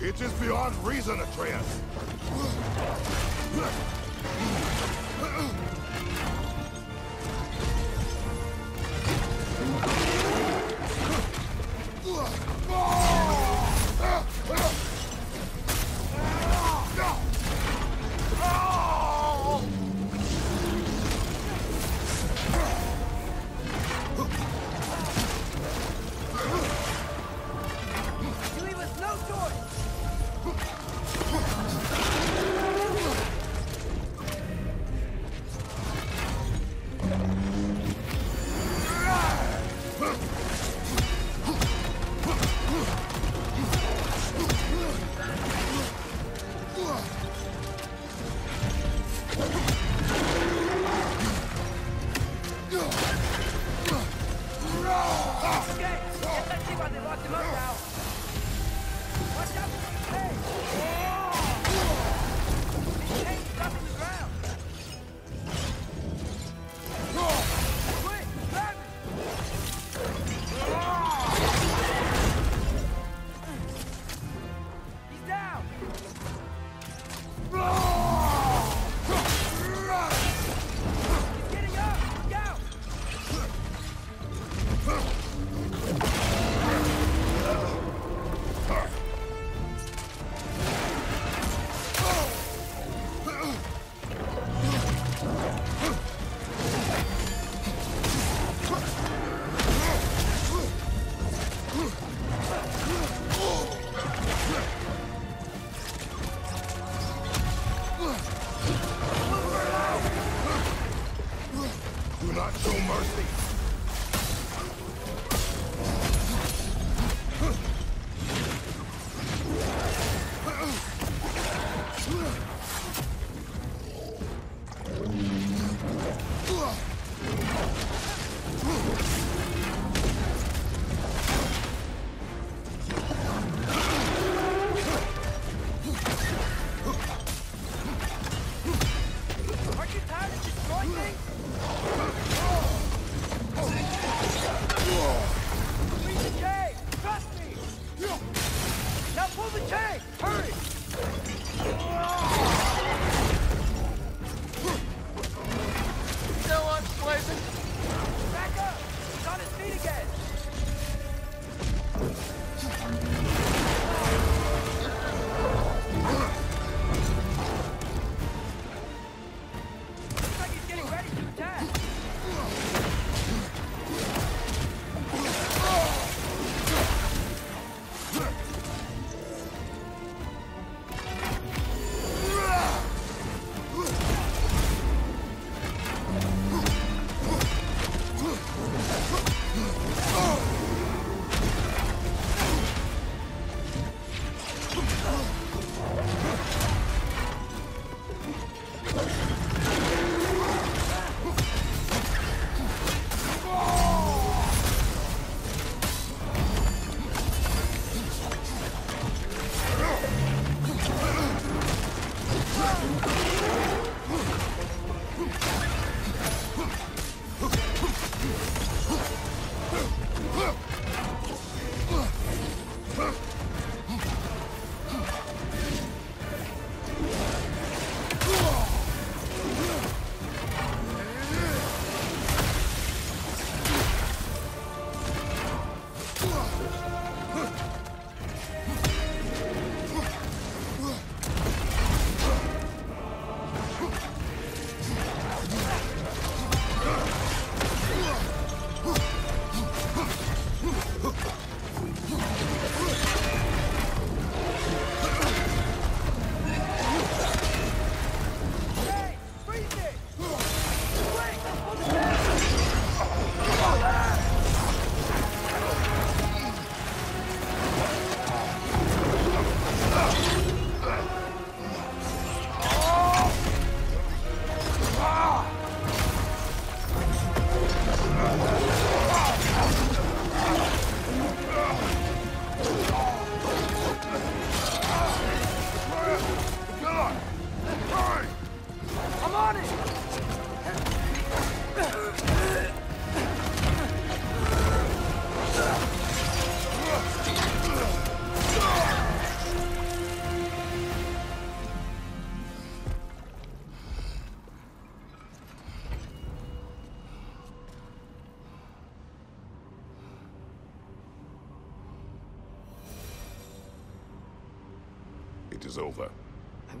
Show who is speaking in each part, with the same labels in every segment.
Speaker 1: It is beyond reason, Atreus.
Speaker 2: You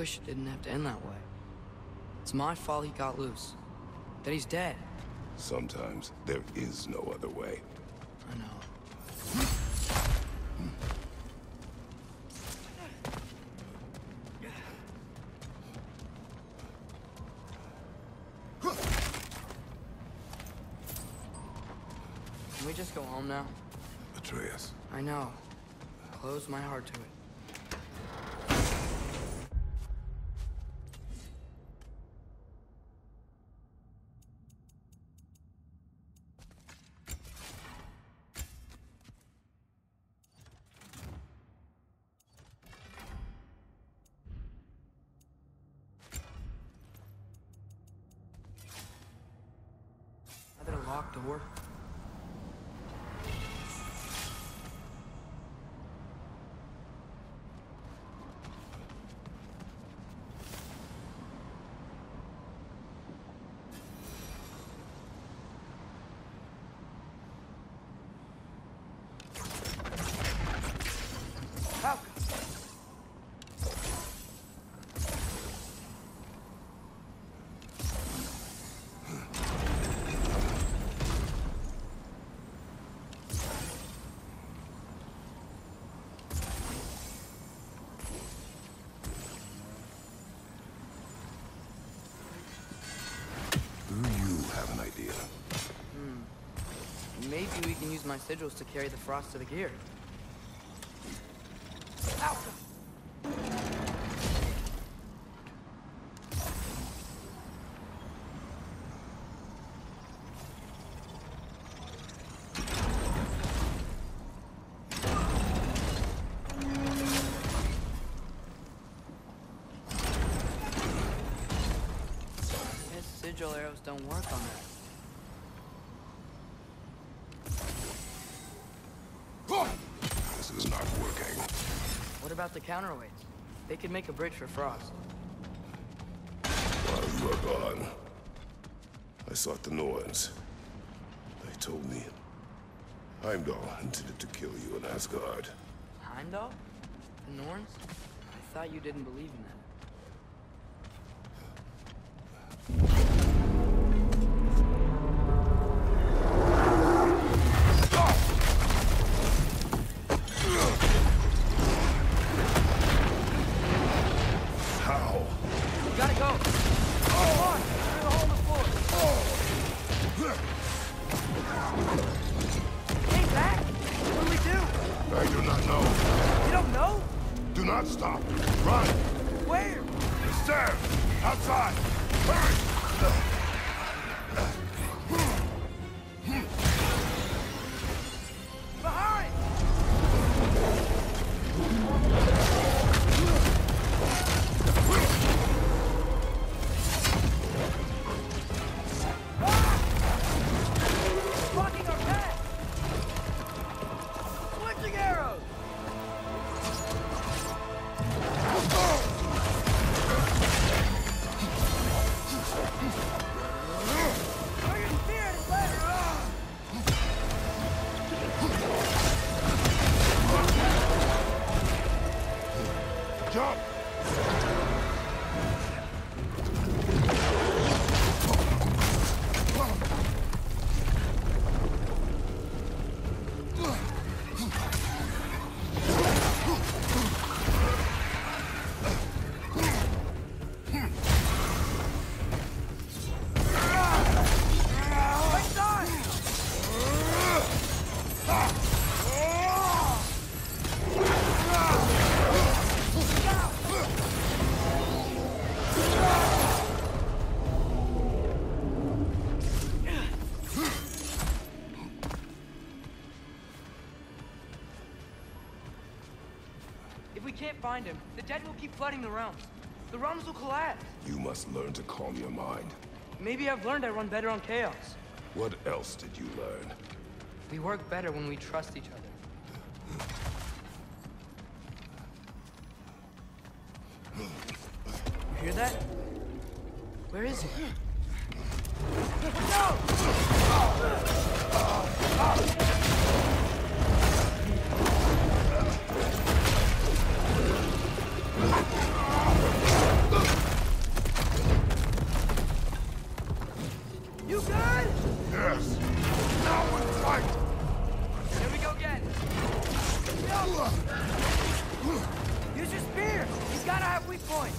Speaker 2: wish it didn't have to end that way. It's my fault he got loose. That he's dead.
Speaker 1: Sometimes there is no other way.
Speaker 2: I know. Can we just go home now?
Speaker 1: Atreus.
Speaker 2: I know. Close my heart to it. Locked door? Falcon!
Speaker 1: Do you have an idea?
Speaker 2: Maybe we use my sigils to carry the frost to the gear. Guess sigil arrows don't work on that. About the counterweights? They could make a bridge for Frost.
Speaker 1: While you were gone, I sought the Norns. They told me Heimdall intended to kill you in Asgard.
Speaker 2: Heimdall? The Norns? I thought you didn't believe in that. Do
Speaker 1: not stop. Run!
Speaker 2: Where?
Speaker 1: The stairs! Outside! Hurry!
Speaker 2: If we can't find him, the dead will keep flooding the realms. The realms will collapse.
Speaker 1: You must learn to calm your mind.
Speaker 2: Maybe I've learned I run better on chaos.
Speaker 1: What else did you learn?
Speaker 2: We work better when we trust each other. You hear that? Where is it? You good? Yes. Now we fight!
Speaker 1: Use your spear! He's
Speaker 2: gotta have weak points!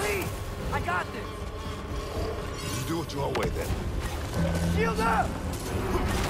Speaker 2: Please! I got this.
Speaker 1: You do it your way then.
Speaker 2: Shield up!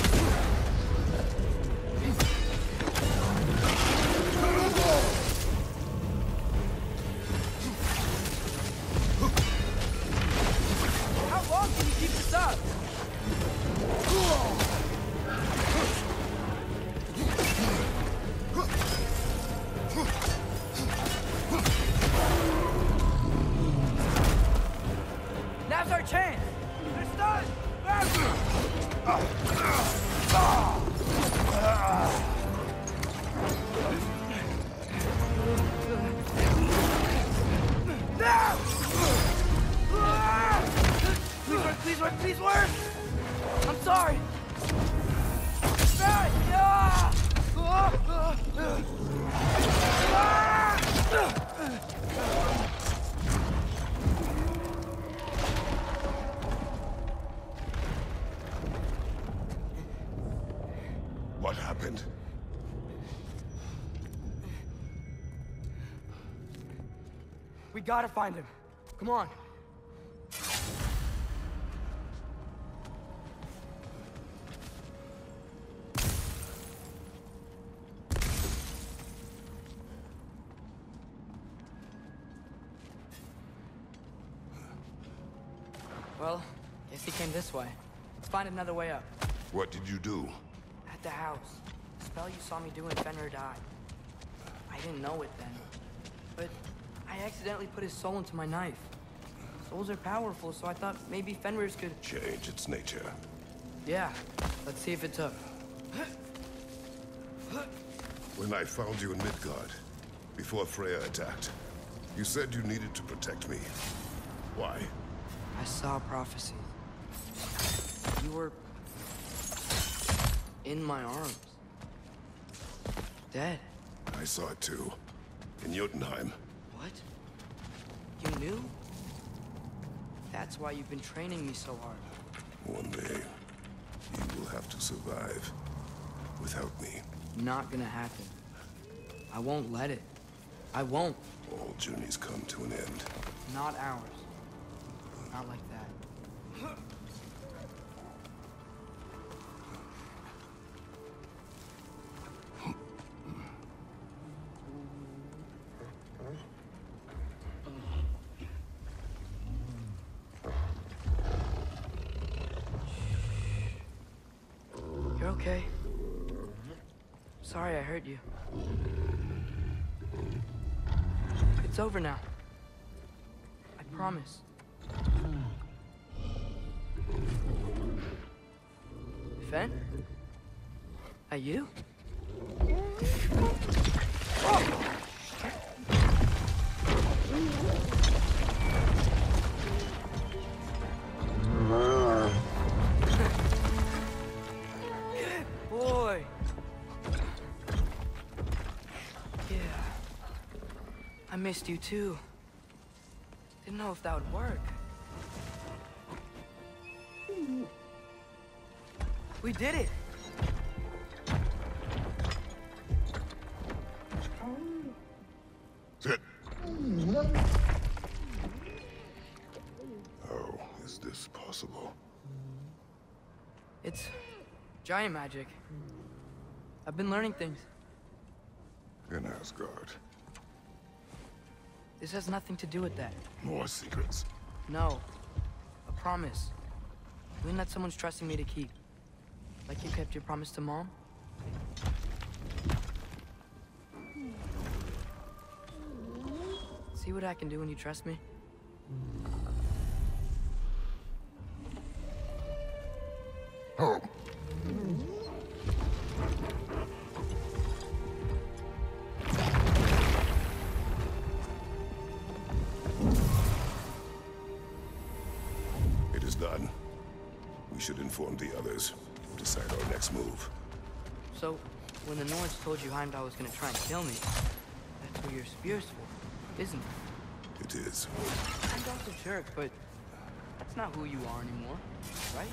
Speaker 2: We gotta find him.
Speaker 3: Come on. Well, guess he came this way. Let's find another way up.
Speaker 1: What did you do?
Speaker 3: At the house. The spell you saw me do when Fenrir died. I didn't know it then. But I accidentally put his soul into my knife. Souls are powerful, so I thought maybe Fenrir's could...
Speaker 1: Change its nature.
Speaker 3: Yeah, let's see if it took.
Speaker 1: When I found you in Midgard, before Freya attacked, you said you needed to protect me. Why?
Speaker 3: I saw prophecy. You were... in my arms. Dead.
Speaker 1: I saw it too. In Jotunheim.
Speaker 3: You knew? That's why you've been training me so hard.
Speaker 1: One day, you will have to survive without me.
Speaker 3: Not gonna happen. I won't let it. I won't.
Speaker 1: All journeys come to an end.
Speaker 3: Not ours. Not like that. It's over now. I promise. Fen? Are you?
Speaker 2: Boy. Missed you too. Didn't know if that would work. We did it!
Speaker 1: Sit. How is this possible?
Speaker 2: It's giant magic. I've been learning things.
Speaker 1: In Asgard.
Speaker 2: This has nothing to do with that.
Speaker 1: More secrets.
Speaker 2: No. A promise. One that someone's trusting me to keep. Like you kept your promise to Mom? See what I can do when you trust me? When the Norns told you Heimdall was gonna try and kill me, that's what your spear's for, isn't it?
Speaker 1: It is.
Speaker 2: Heimdall's a jerk, but that's not who you are anymore, right?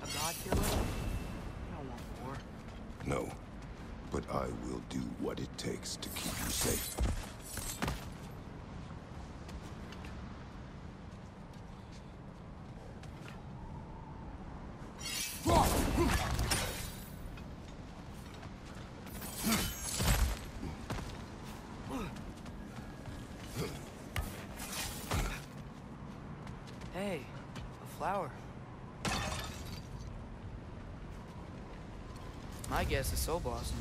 Speaker 2: A god killer? I don't want war.
Speaker 1: No. But I will do what it takes to keep you safe.
Speaker 2: Hey, a flower. My guess is Soul Blossom.